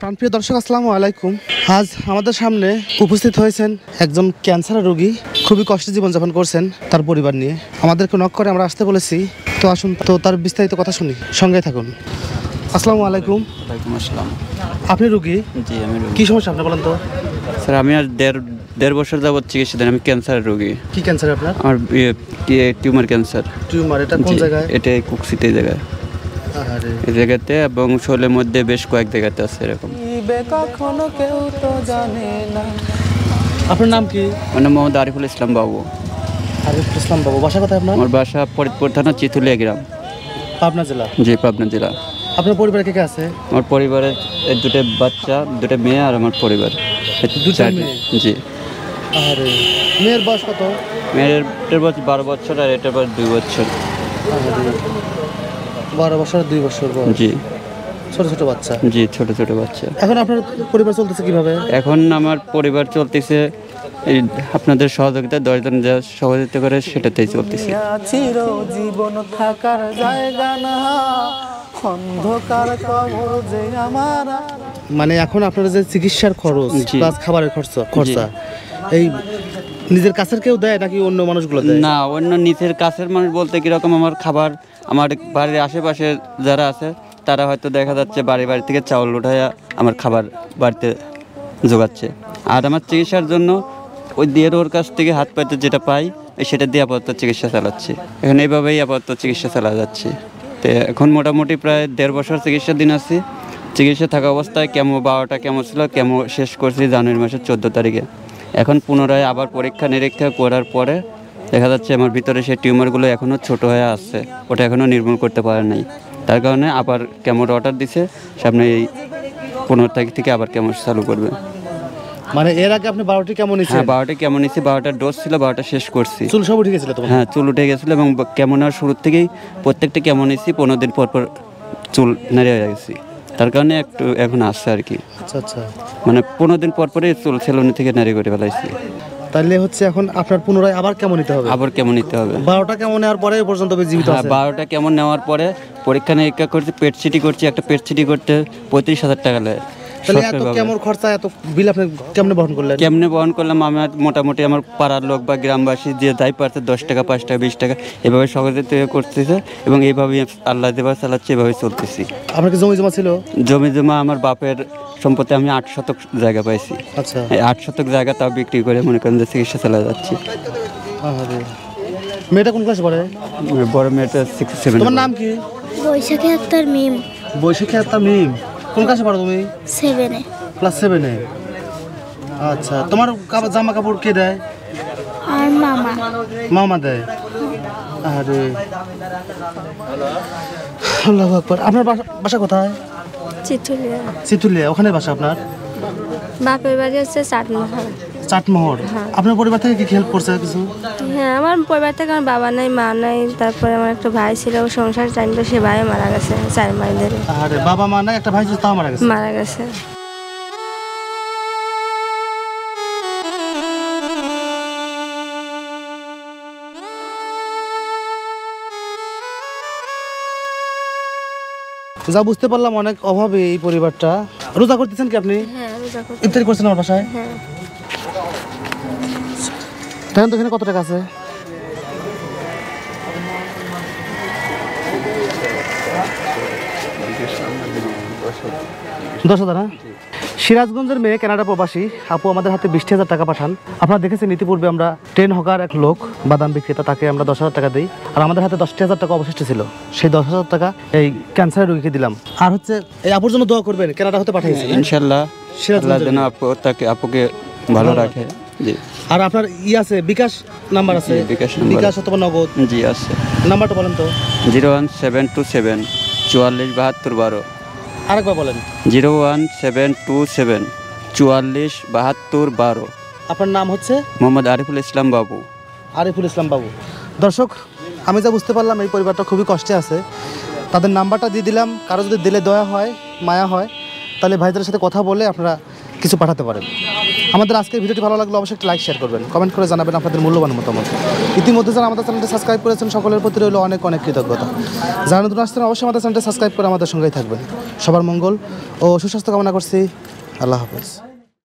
প্রাণপ্রিয় দর্শক আসসালামু আলাইকুম। আজ আমাদের সামনে উপস্থিত হয়েছেন একজন ক্যান্সার রোগী খুবই কষ্টে জীবনযাপন করছেন তার পরিবার নিয়ে। আমাদেরকে নক করে আমরা আসতে বলেছি। তো আসুন তো তার বিস্তারিত কথা শুনি সঙ্গে থাকুন। আসসালামু আলাইকুম। ওয়ালাইকুম আসসালাম। আপনি রুগী? জি আমি রোগী। কি সমস্যা আপনি বলেন তো? স্যার আমি আর দেড় দেড় বছর যাবত চিকিৎসা দেন আমি ক্যান্সারের রোগী। কি ক্যান্সার আপনার? আমার টিউমার ক্যান্সার। টিউমার এটা কোন জায়গায়? এটা কুকসিতে জায়গায়। এই জায়গাতে এবং শোলের মধ্যে বেশ কয়েক জায়গাতে আছে এরকম। কখনো কেউ তো জানে না। আপনার নাম কি? মানে মোহাম্মদ আরিফুল ইসলাম বাবু। আরিফুল ইসলাম বাবু বাসা কোথায় আপনার? আমার বাসা ফরিদপুর থানা চিতুলিয়া গ্রাম। পাবনা জেলা? জি পাবনা জেলা। আপনার পরিবারে কে কে আছে? আমার পরিবারের এই দুটো বাচ্চা দুটো মেয়ে আর আমার পরিবার। দুটো চার- মেয়ে? জি। আরে মেয়ের বয়স কত? মেয়ের বয়স বারো বছর আর এটার বয়স দুই বছর। বারো বছর দুই বছর বয়স। জি। ছোট ছোট বাচ্চা। জি ছোট ছোট বাচ্চা। এখন আপনার পরিবার চলতেছে কীভাবে? এখন আমার পরিবার চলতেছে এই আপনাদের সহযোগিতা দশজন যা সহযোগিতা করে সেটাতেই চলতেছে। চির জীবন থাকার জায়গা না অন্ধকার কবর যে আমার মানে এখন আপনার যে চিকিৎসার খরচ প্লাস খাবারের খরচ খরচা এই নিজের কাছের কেউ দেয় নাকি অন্য মানুষগুলো দেয়? না, অন্য নিজের কাছের মানুষ বলতে কীরকম আমার খাবার, আমার বাড়ির আশেপাশে যারা আছে, তারা হয়তো দেখা যাচ্ছে বাড়ি বাড়ি থেকে চাউল উঠাইয়া আমার খাবার বাড়িতে জোগাচ্ছে। আর আমার চিকিৎসার জন্য ওই দিয়ে ওর কাছ থেকে হাত পাইতে যেটা পাই সেটা দিয়ে আপাতত চিকিৎসা চালাচ্ছি। এখন এইভাবেই আপাতত চিকিৎসা চালা যাচ্ছে। তো এখন মোটামুটি প্রায় দেড় বছর চিকিৎসা দিন আছি। চিকিৎসা থাকা অবস্থায় কেমো বারোটা কেমো ছিল, কেমো শেষ করছি জানুয়ারি মাসের চোদ্দ তারিখে। এখন পুনরায় আবার পরীক্ষা নিরীক্ষা করার পরে দেখা যাচ্ছে আমার ভিতরে সেই টিউমারগুলো এখনও ছোট হয়ে আসছে ওটা এখনও নির্মূল করতে পারে নাই। তার কারণে আবার কেমোর অর্ডার দিছে সামনে এই পনেরো তারিখ থেকে আবার কেমো চালু করবে। মানে এর আগে আপনি বারোটি কেমন হ্যাঁ বারোটা কেমন নিছি বারোটার ডোজ ছিল বারোটা শেষ করছি। চুল সব উঠে গেছিল হ্যাঁ চুল উঠে গেছিল এবং কেমন আর শুরুর থেকেই প্রত্যেকটা কেমন নিছি পনেরো দিন পর পর চুল হয়ে গেছি। তার কারণে একটু এখন আসছে আর কি। আচ্ছা আচ্ছা। মানে পনেরো দিন পর পরে চুল সেলুনি থেকে নারী করে ফেলাইছি। তাহলে হচ্ছে এখন আপনার পুনরায় আবার কেমন নিতে হবে? আবার কেমন নিতে হবে? বারোটা কেমন নেওয়ার পরে পর্যন্ত জীবিত হ্যাঁ আছে বারোটা কেমন নেওয়ার পরে পরীক্ষা নিরীক্ষা করছি পেট সিটি করছি একটা পেট সিটি করতে পঁয়ত্রিশ হাজার টাকা লাগে তাহলে এত কেমন খরচা এত বিল আপনি কেমনে বহন করলেন? কেমনে বহন করলাম? আমার মোটামুটি আমার পাড়ার লোক বা গ্রামবাসী যে যাই পারছে দশ টাকা পাঁচ টাকা বিশ টাকা এভাবে সহযোগিতা করতেছে এবং এইভাবেই আল্লাহ দেবার চালাচ্ছে এভাবে চলতেছি। আপনার কি জমি জমা ছিল? জমি জমা আমার বাপের সম্পত্তি আমি আট শতক জায়গা পাইছি। আচ্ছা। আট শতক জায়গা তাও বিক্রি করে মনে করেন যে চিকিৎসা চালা যাচ্ছি। মেয়েটা কোন ক্লাসে পড়ে? বড় মেয়েটা সিক্স সেভেন তোমার নাম কি? বৈশাখী আক্তার মিম। বৈশাখী আত্মা মিম। কোন ক্লাসে পড়ো তুমি? সেভেনে ক্লাস সেভেনে আচ্ছা তোমার জামা কাপড় কে দেয়? আর মামা। মামা দেয়? আরে। আল্লাহ আকবার। আপনার বাসা কোথায়? চিতুলিয়া। চিতুলিয়া। ওখানে বাসা আপনার? বাপের বাড়ি হচ্ছে চাটমোহর চাটমোহর। আপনার পরিবার থেকে কি হেল্প করছে কিছু? হ্যাঁ আমার পরিবার থেকে আমার বাবা নাই মা নাই তারপরে আমার একটা ভাই ছিল ও সংসার চাইতো সে ভাই মারা গেছে চার মাস ধরে। আরে বাবা মা না একটা ভাই ছিল, তাও মারা গেছে? মারা গেছে। যা বুঝতে পারলাম অনেক অভাবে এই পরিবারটা। রোজা করতেছেন কি আপনি? হ্যাঁ ইফতারি করছেন আমার বাসায়? হ্যাঁ। দেখেন তো এখানে কত টাকা আছে? দশ হাজার হ্যাঁ? সিরাজগঞ্জের মেয়ে কানাডা প্রবাসী আপু আমাদের হাতে বিশটি হাজার টাকা পাঠান। আপনারা দেখেছেন ইতিপূর্বে আমরা ট্রেন হকার এক লোক বাদাম বিক্রেতা তাকে আমরা দশ হাজার টাকা দিই। আর আমাদের হাতে দশটি হাজার টাকা অবশিষ্ট ছিল। সেই দশ হাজার টাকা এই ক্যান্সারের রোগীকে দিলাম। আর হচ্ছে এই আপুর জন্য দোয়া করবেন কানাডা হতে পাঠিয়েছি। ইনশাল্লাহ। যেন আপু তাকে আপুকে ভালো রাখে। জি। আর আপনার ই আছে বিকাশ নাম্বার আছে? বিকাশ বিকাশ অথবা নগদ? জি আছে। নাম্বারটা বলেন তো। Zero one seven two seven চুয়াল্লিশ বাহাত্তর বারো। আরেকবার বলেন। Zero one seven two seven চুয়াল্লিশ বাহাত্তর বারো। আপনার নাম হচ্ছে? মোহাম্মদ আরিফুল ইসলাম বাবু। আরিফুল ইসলাম বাবু। দর্শক আমি যা বুঝতে পারলাম এই পরিবারটা খুবই কষ্টে আছে। তাদের নাম্বারটা দিয়ে দিলাম। কারও যদি দিলে দয়া হয় মায়া হয় তাহলে ভাইদের সাথে কথা বলে আপনারা কিছু পাঠাতে পারেন। আমাদের আজকের ভিডিওটি ভালো লাগলে অবশ্যই একটা লাইক শেয়ার করবেন। কমেন্ট করে জানাবেন আপনাদের মূল্যবান মতামত। ইতিমধ্যে যারা আমাদের চ্যানেলটি সাবস্ক্রাইব করেছেন, সকলের প্রতি রইল অনেক অনেক কৃতজ্ঞতা। যারা নতুন আসছেন, অবশ্যই আমাদের চ্যানেলটি সাবস্ক্রাইব করে আমাদের সঙ্গেই থাকবেন। সবার মঙ্গল ও সুস্বাস্থ্য কামনা করছি। আল্লাহ হাফেজ।